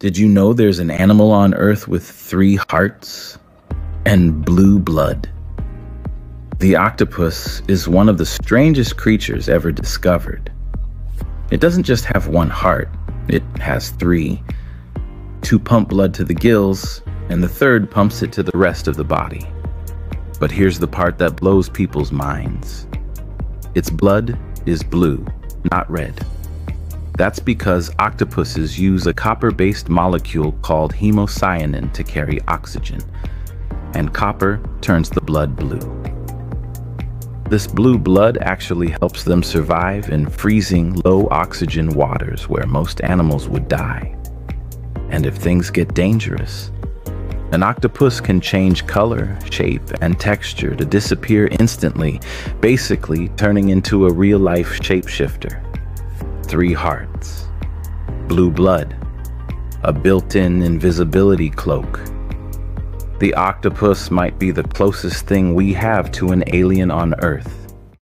Did you know there's an animal on Earth with three hearts and blue blood? The octopus is one of the strangest creatures ever discovered. It doesn't just have one heart, it has three. Two pump blood to the gills, and the third pumps it to the rest of the body. But here's the part that blows people's minds its blood is blue, not red. That's because octopuses use a copper-based molecule called hemocyanin to carry oxygen, and copper turns the blood blue. This blue blood actually helps them survive in freezing, low oxygen waters where most animals would die. And if things get dangerous, an octopus can change color, shape, and texture to disappear instantly, basically turning into a real-life shapeshifter three hearts, blue blood, a built-in invisibility cloak. The octopus might be the closest thing we have to an alien on Earth.